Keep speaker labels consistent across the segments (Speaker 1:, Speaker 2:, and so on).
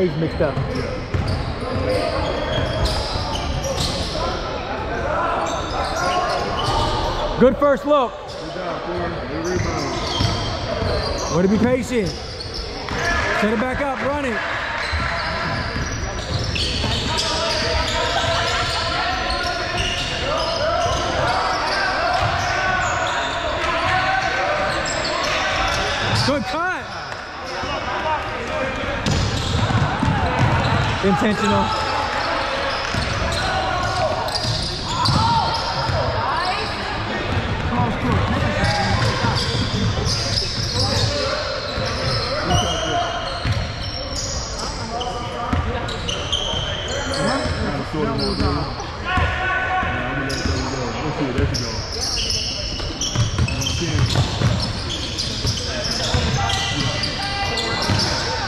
Speaker 1: I had the di- days mixed up. Good first look.
Speaker 2: Good job, Corey. Good rebound.
Speaker 1: Way to be patient. Set it back up, run it. Good cut. Intentional.
Speaker 2: Kind of sort of more, dude. Nah, I'm gonna let that one go. Let's see, there she go.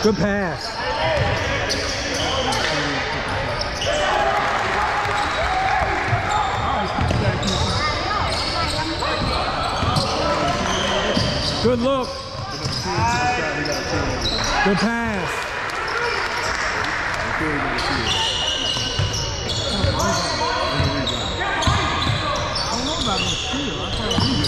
Speaker 1: Good pass. Good look. Good pass.
Speaker 2: Corey got a steal.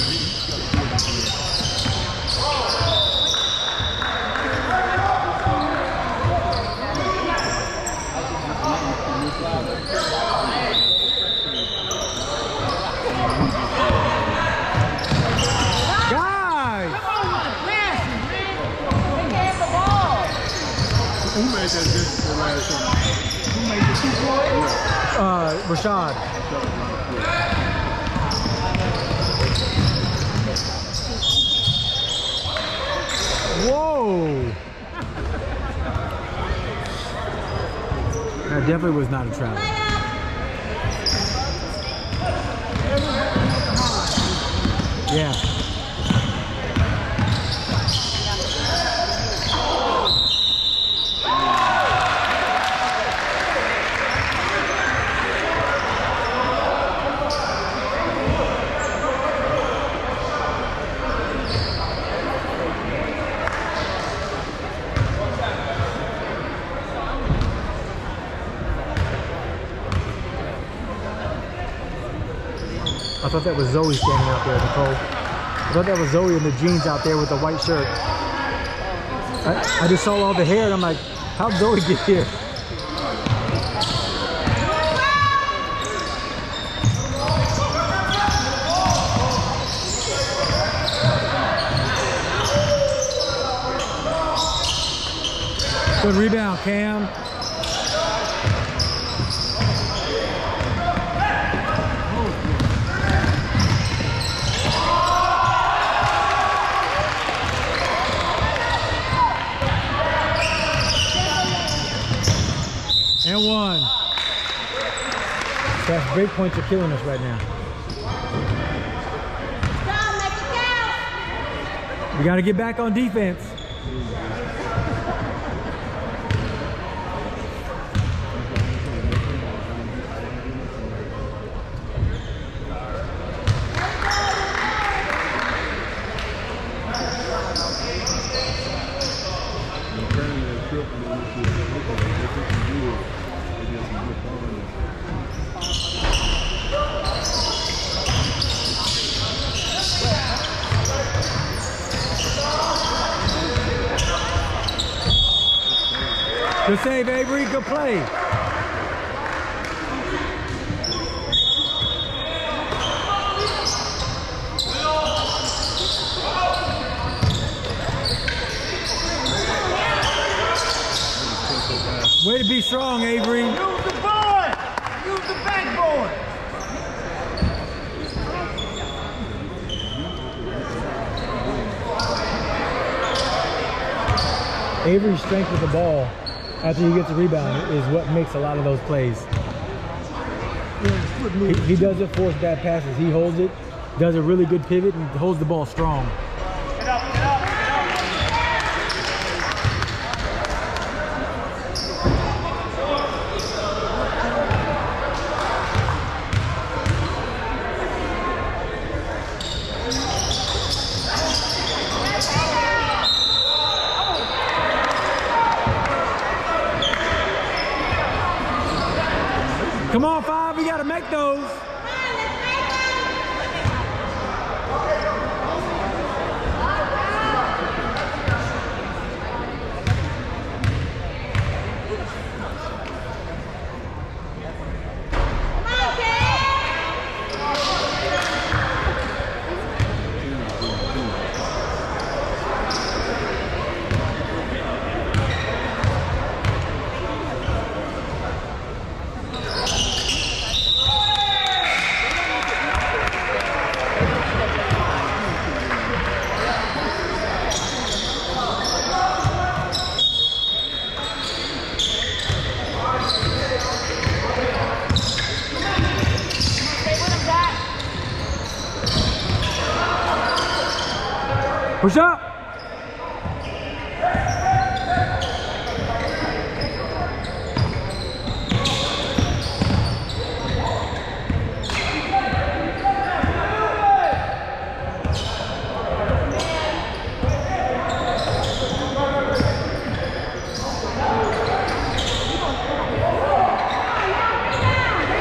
Speaker 1: Guys.
Speaker 2: Who made that difference the last time?
Speaker 1: Uh, Rashad. Whoa. That definitely was not a travel. Yeah. I thought that was Zoe standing out there, Nicole. I thought that was Zoe in the jeans out there with the white shirt. I, I just saw all the hair and I'm like, how'd Zoe get here? Good rebound, Cam. And one. Gosh, break points are killing us right now. We got to get back on defense.
Speaker 2: And apparently that trip from the shit, they think he's good. They did some good throwing.
Speaker 1: Good save, Avery. Good play. Way to be strong, Avery.
Speaker 3: Use the board! Use the backboard!
Speaker 1: Avery's strength with the ball after he gets a rebound is what makes a lot of those plays. He, he doesn't force bad passes. He holds it, does a really good pivot, and holds the ball strong.
Speaker 3: Get up, get up, get up!
Speaker 2: Come on, five. We Push up.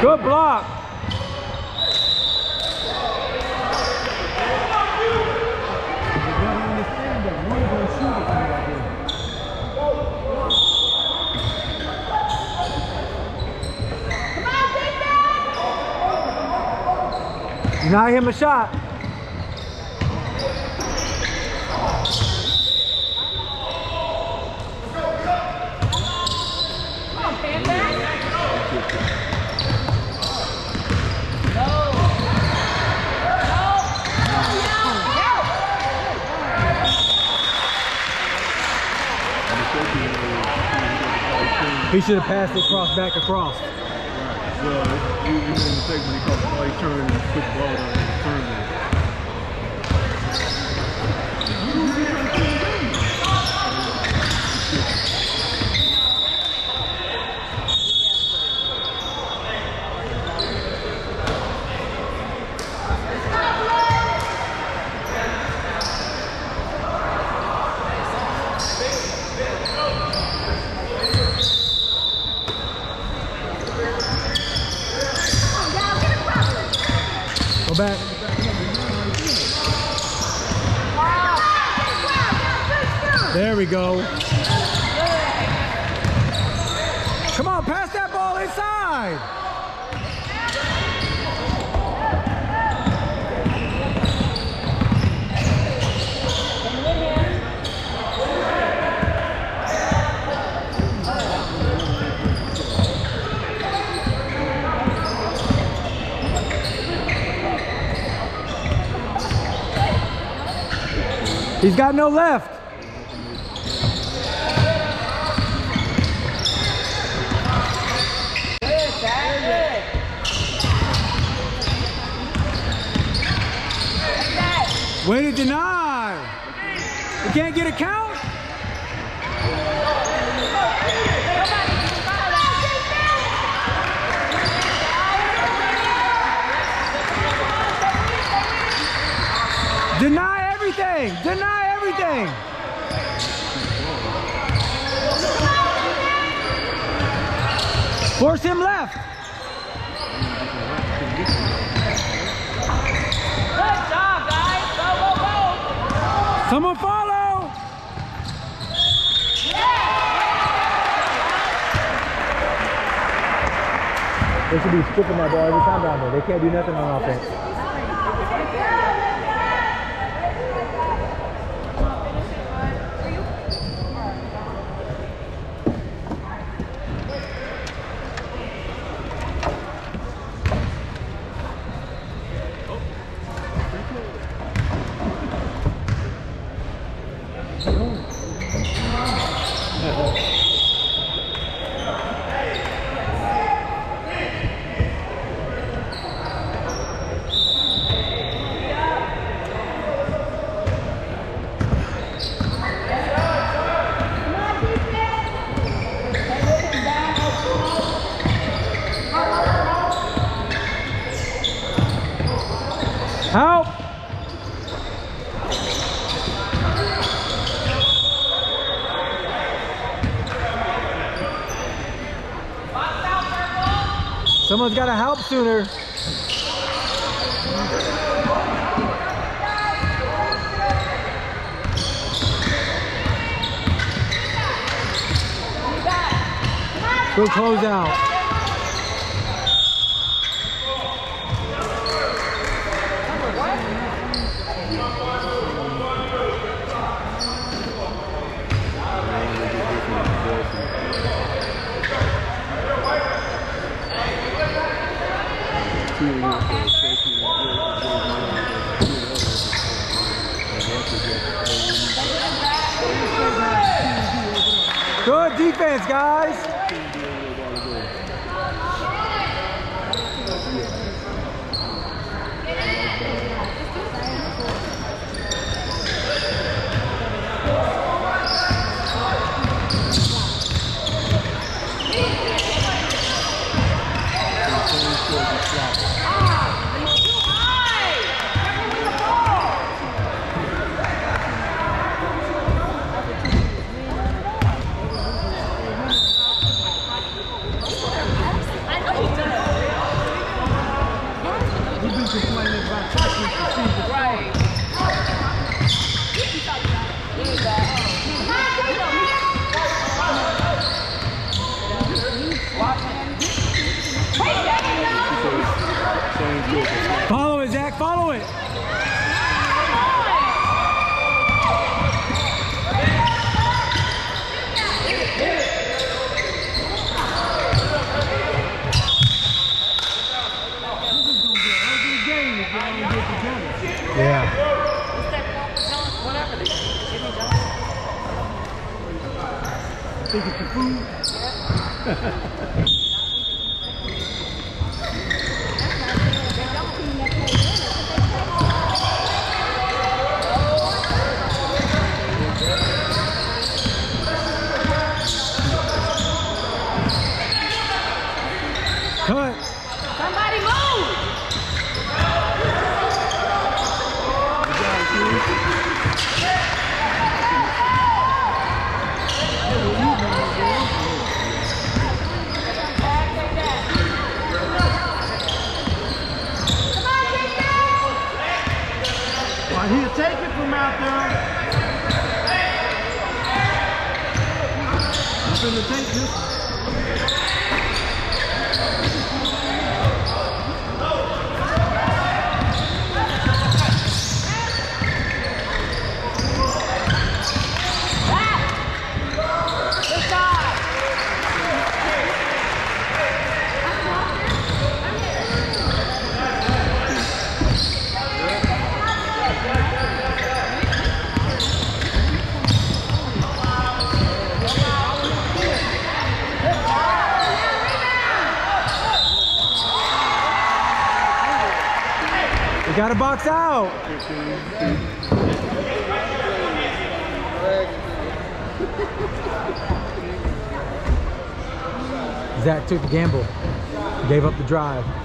Speaker 2: Good block.
Speaker 3: You gotta understand that one gonna shoot it from right there.
Speaker 2: You're not him a shot.
Speaker 3: He
Speaker 2: should have passed it cross back across.
Speaker 3: You made a mistake when he caught the play turn and put the ball down and turned it.
Speaker 2: Go back. There we go. Come on, pass that ball inside. He's got no left. Way to deny. You can't get a count? Deny everything. Deny everything. Force him left.
Speaker 4: Good job, guys. Go, go, go.
Speaker 2: Someone follow. They should be stripping that ball every time down there. They can't do nothing on offense. close out. Good defense, guys.
Speaker 3: out
Speaker 2: there. it
Speaker 3: in the
Speaker 1: there.
Speaker 2: You gotta box out. Zach took the gamble, gave up the drive.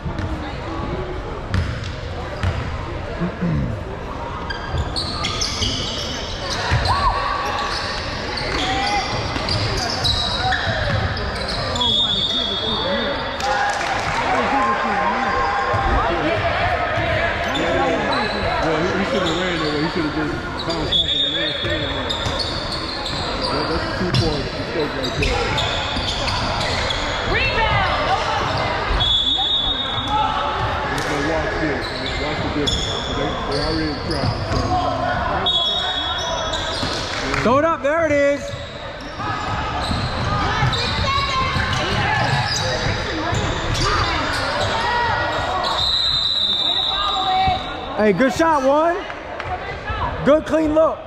Speaker 2: Hey, good shot, one. Good clean look.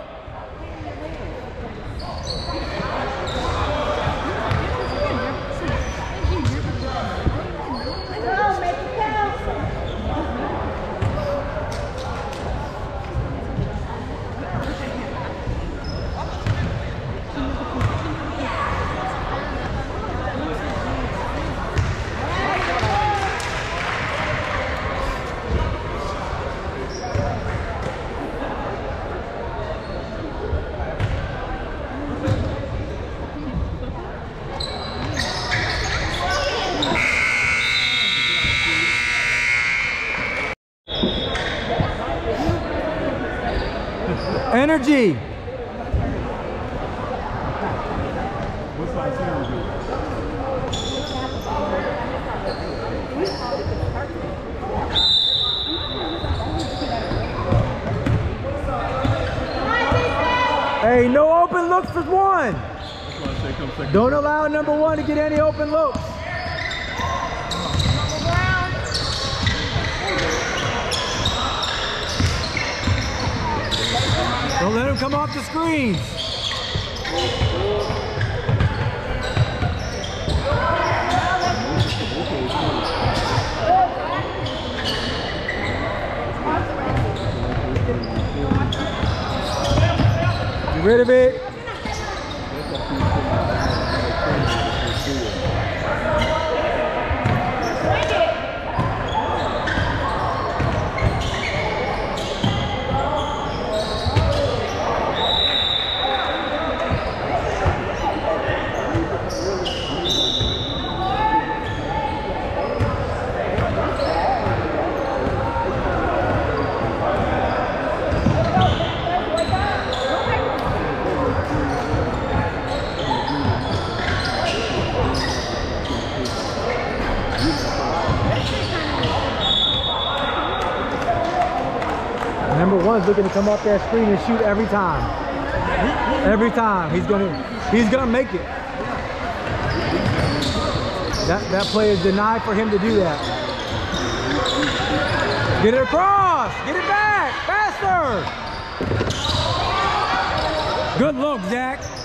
Speaker 2: looking to come off that screen and shoot every time. Every time he's gonna he's gonna make it. That that play is denied for him to do that. Get it across! Get it back! Faster! Good look, Zach.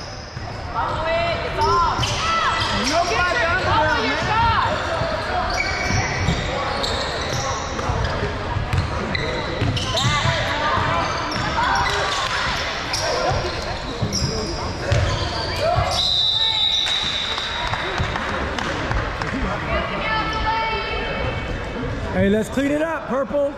Speaker 2: Hey, let's clean it up, purple.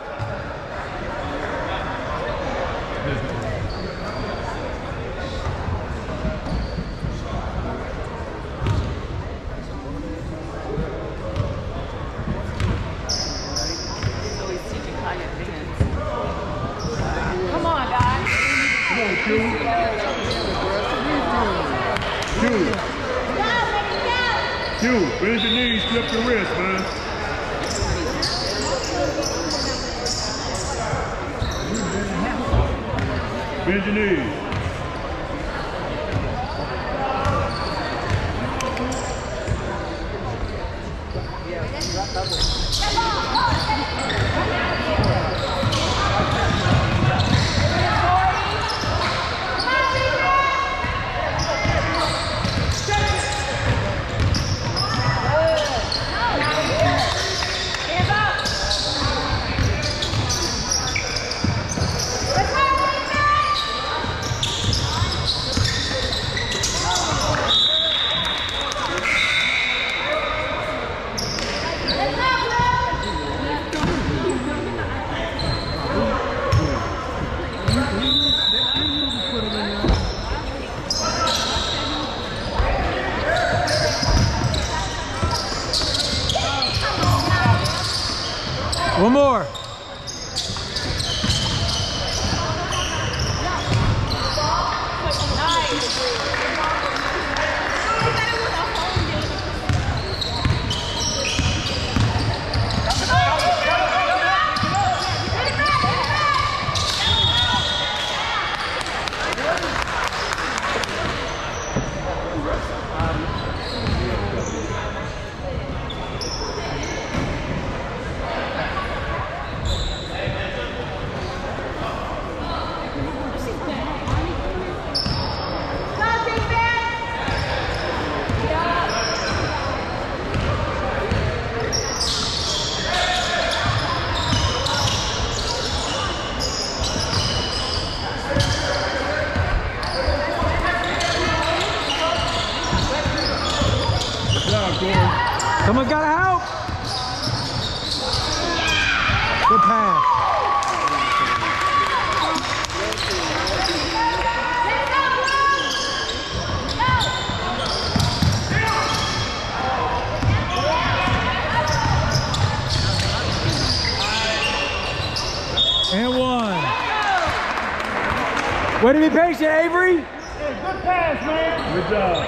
Speaker 2: Way to be patient, Avery.
Speaker 1: Hey, good pass, man.
Speaker 3: Good job.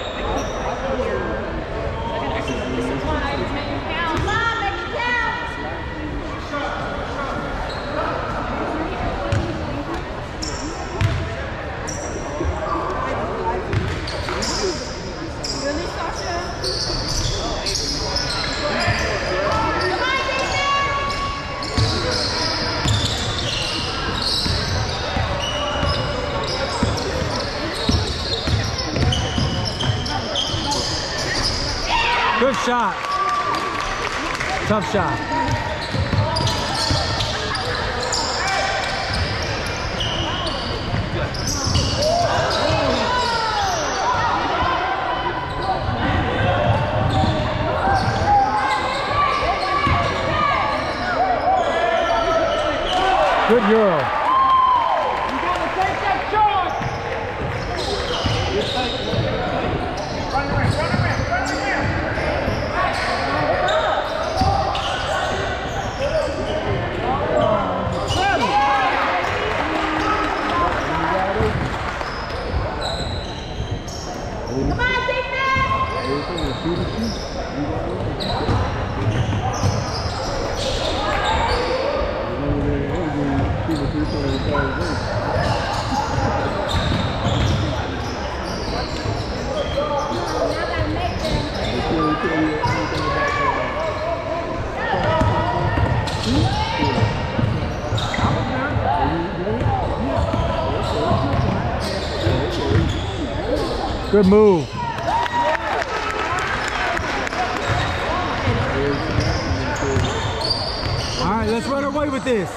Speaker 4: This is one I was making count. Mom, make it count. Really, Sasha?
Speaker 2: Good shot. Tough shot. Good Euro.
Speaker 1: You gotta take that charge. Run around, run around, run around.
Speaker 3: Everything is shoot and shoot. You got it. Remember they had you shoot a three-pointer in college game. They can't tell you anything about that.
Speaker 2: Good move. All right, let's run away with this.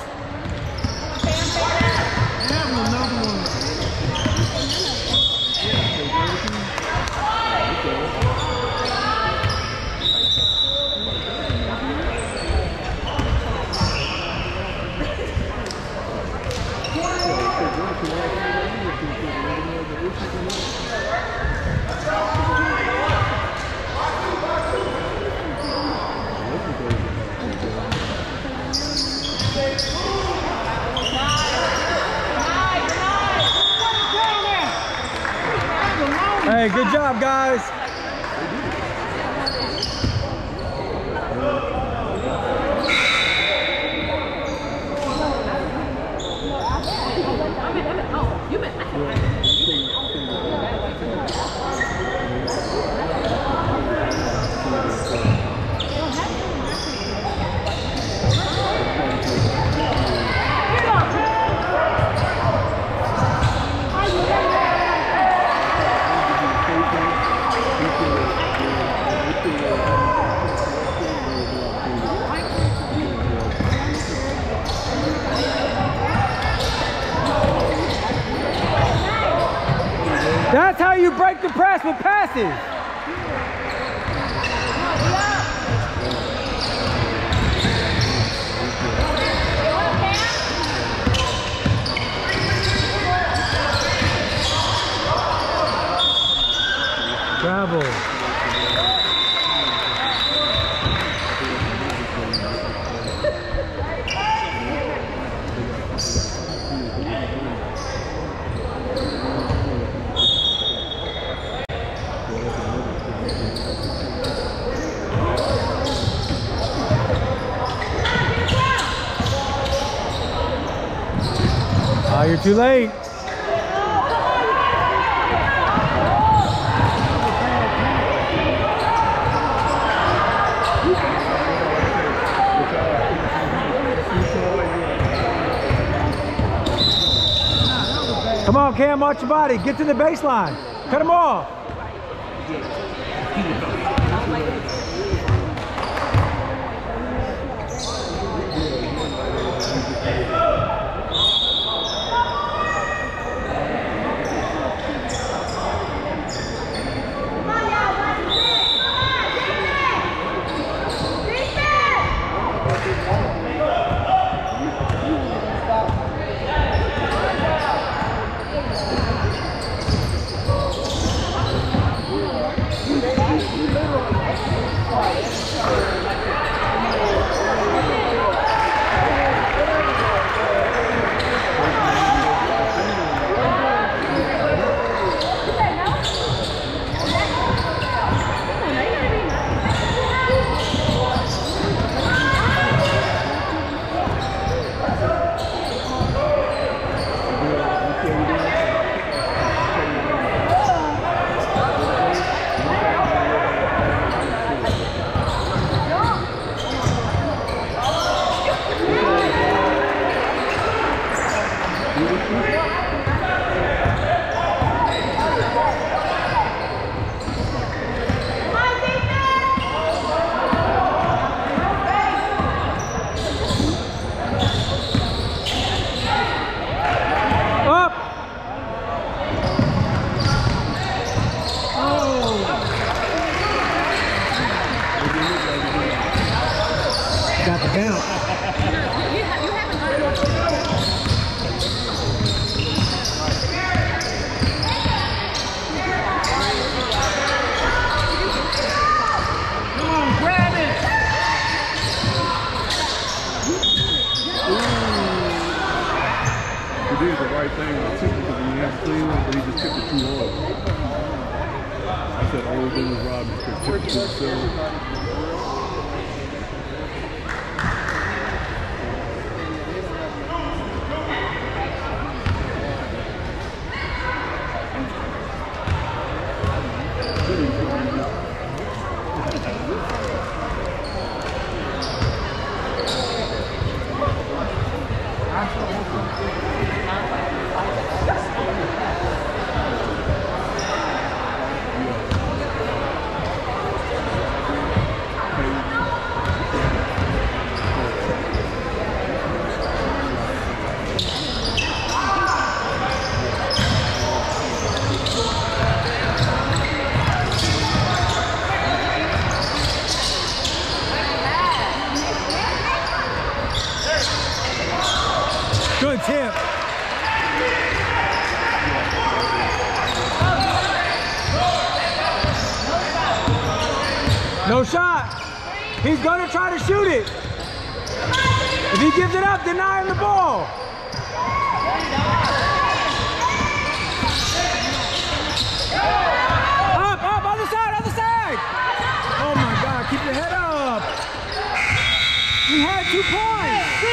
Speaker 2: Good job, guys. That's how you break the press with passes. Travel. Ah, you're too late. Come on, Cam, watch your body. Get to the baseline. Cut him off.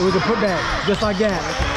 Speaker 1: It
Speaker 2: was a putback, just like that.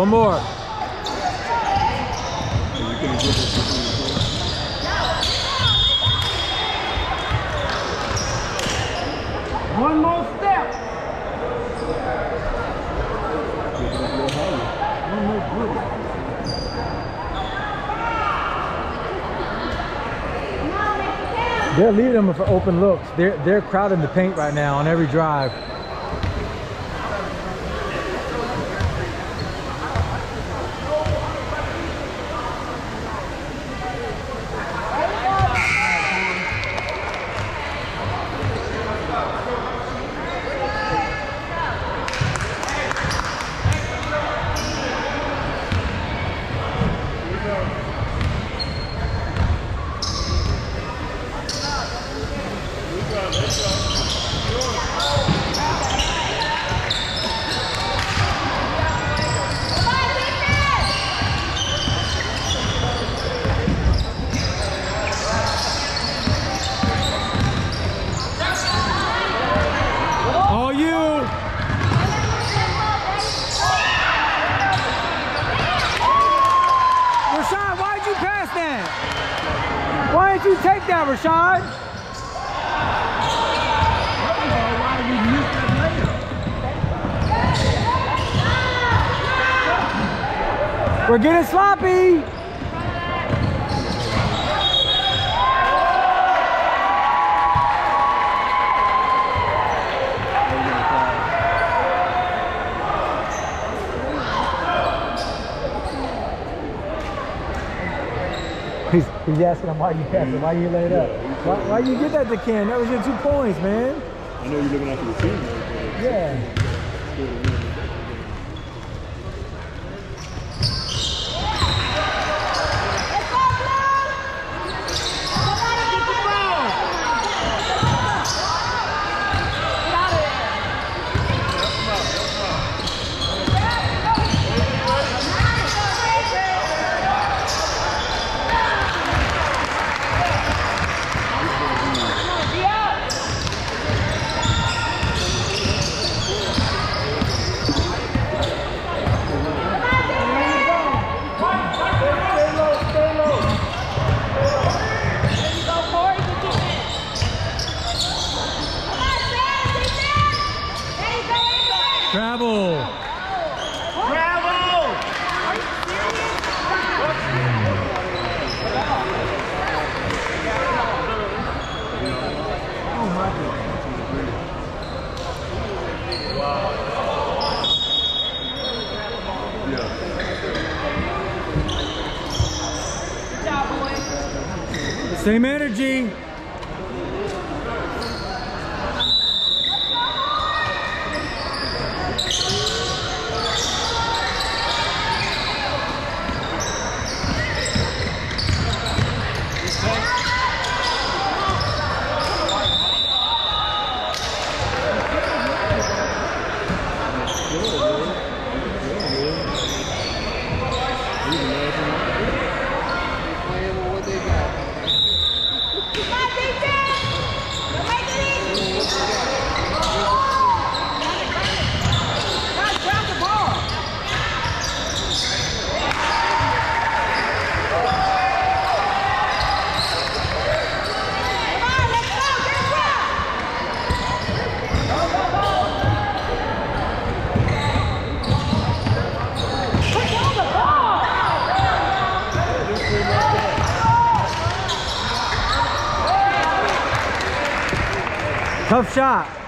Speaker 2: One more.
Speaker 1: One more step. One more group.
Speaker 2: They're leaving them for open looks. They're they're crowding the paint right now on every drive. Why'd you take that, Rashad? We're getting sloppy. He's, he's asking him why you passing, why you laid up. Why, why you get that to Ken? That was your two points, man.
Speaker 3: I know you're looking after the team. but
Speaker 2: Yeah. Tough shot.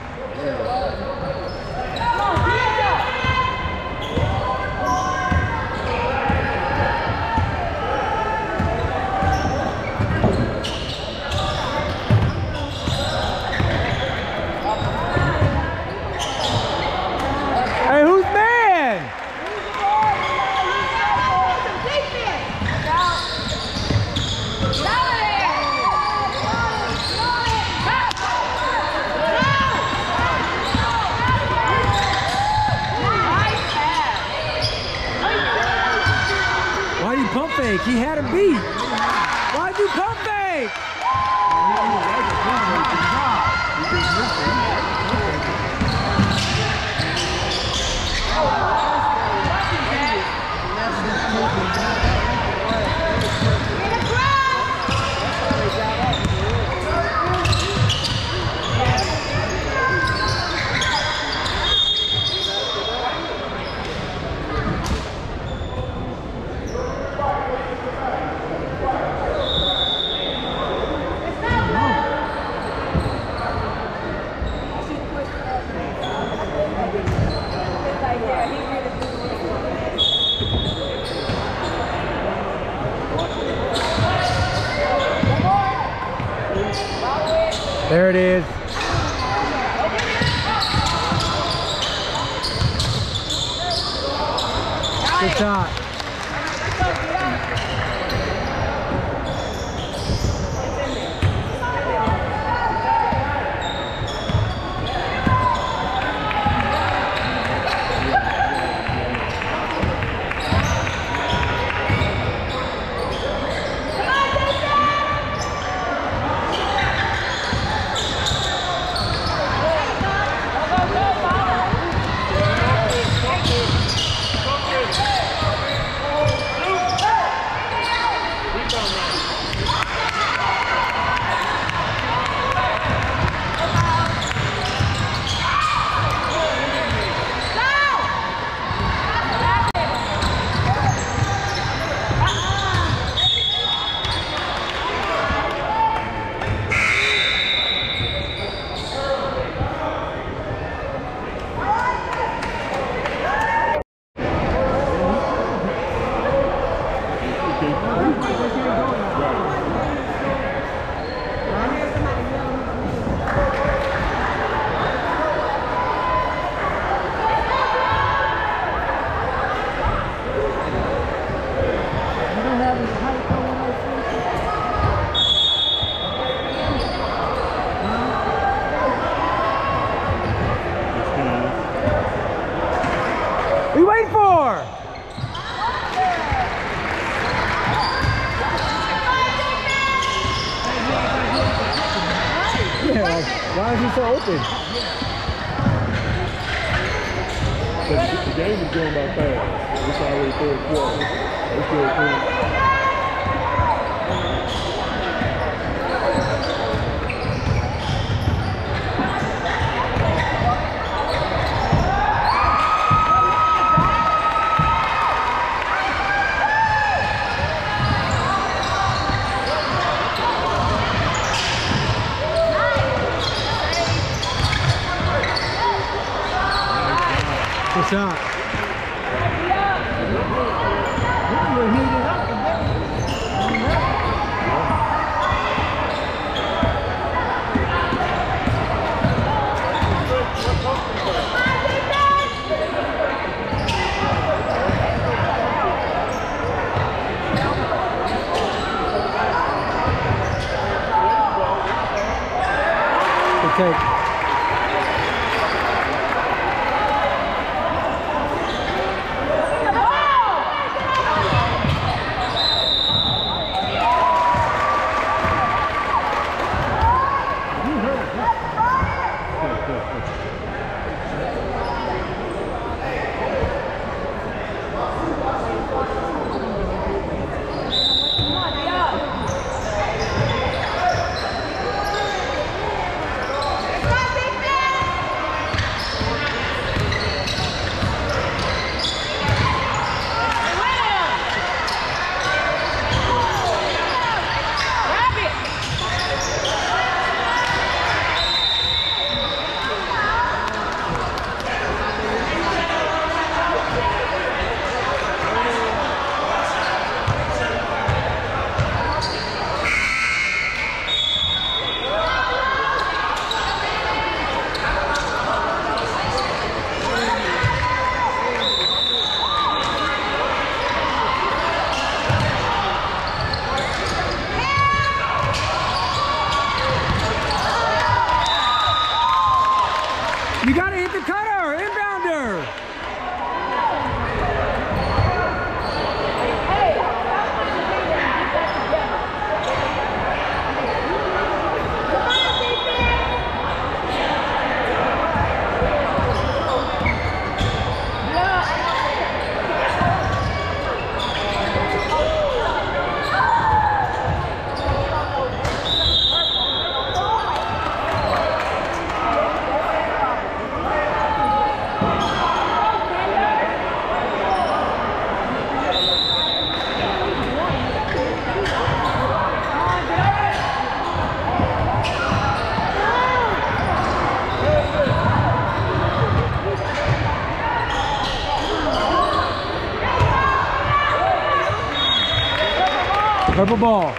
Speaker 1: Ball.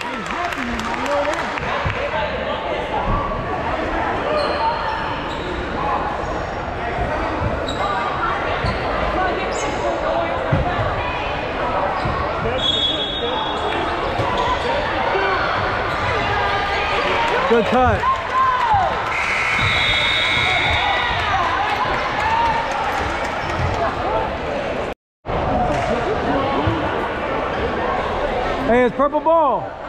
Speaker 1: Good cut. Hey, it's purple ball.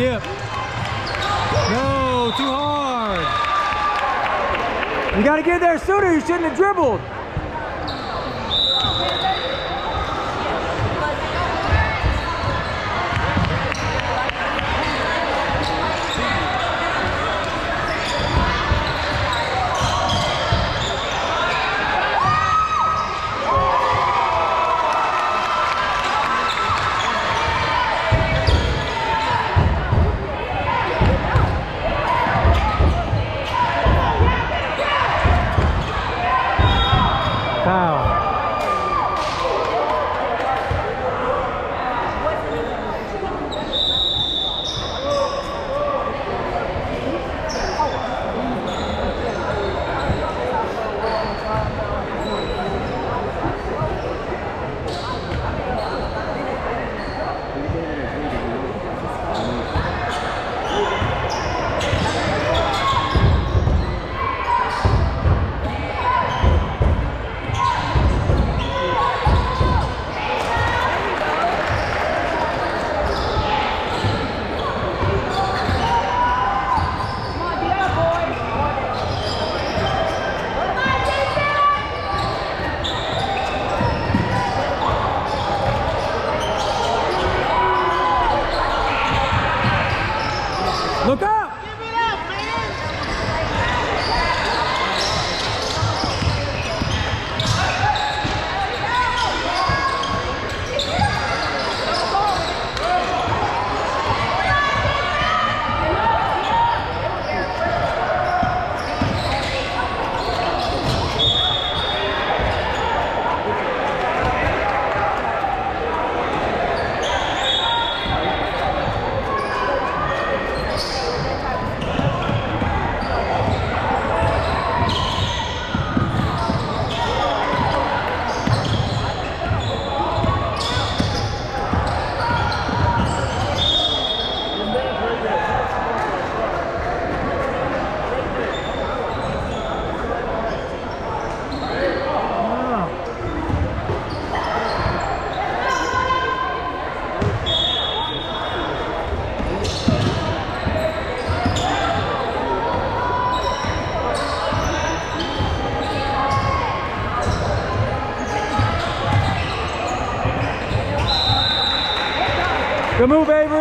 Speaker 1: Skip. No, too hard. You got to get there sooner. You shouldn't have dribbled. Good move, Avery.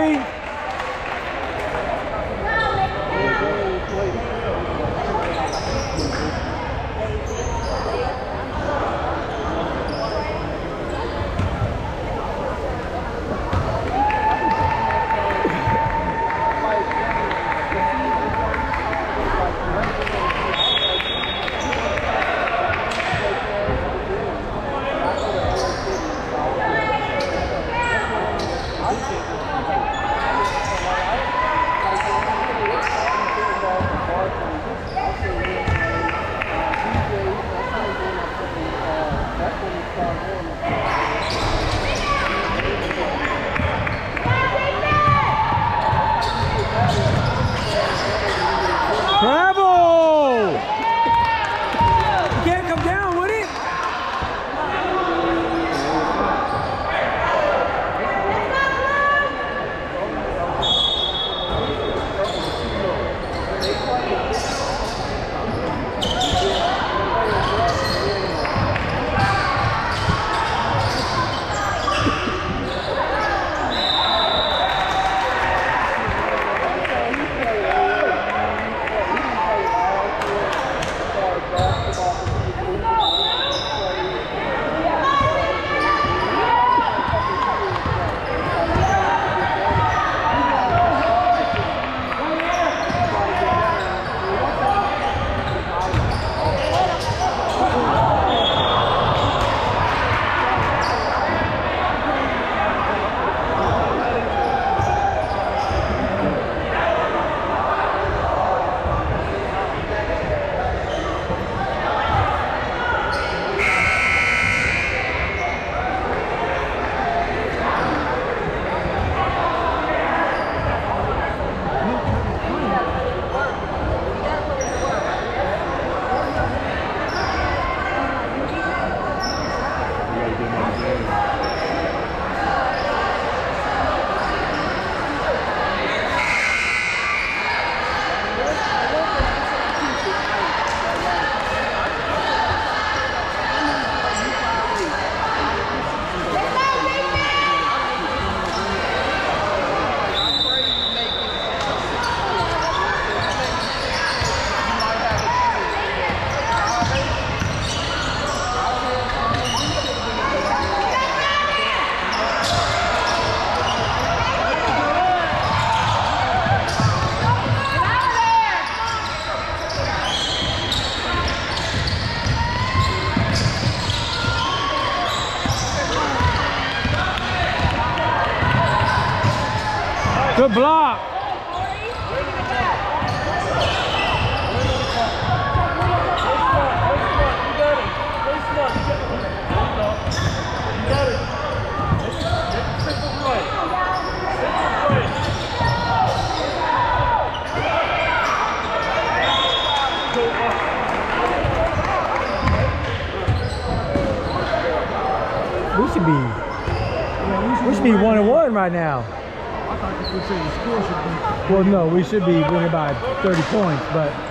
Speaker 2: Well, no, we should be winning by 30 points, but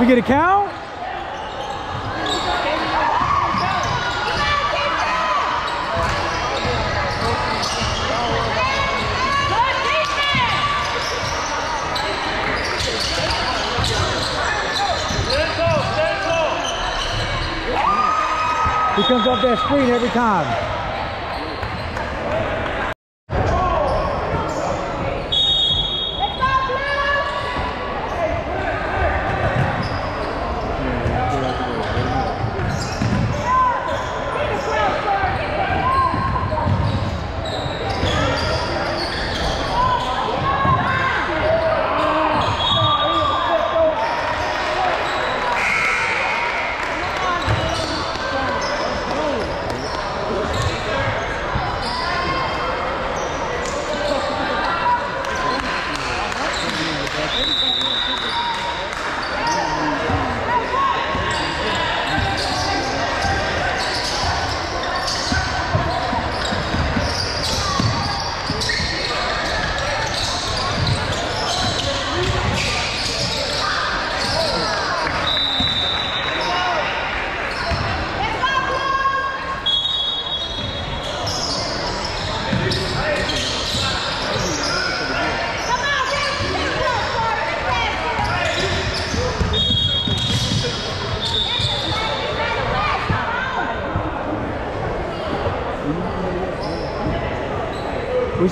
Speaker 2: We get a count? He comes off that screen every time.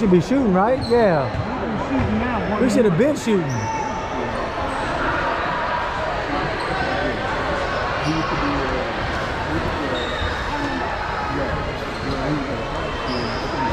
Speaker 2: should be shooting, right? Yeah. We should have been shooting. Yeah.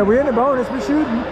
Speaker 3: Yeah, we're in the bonus. We're shooting.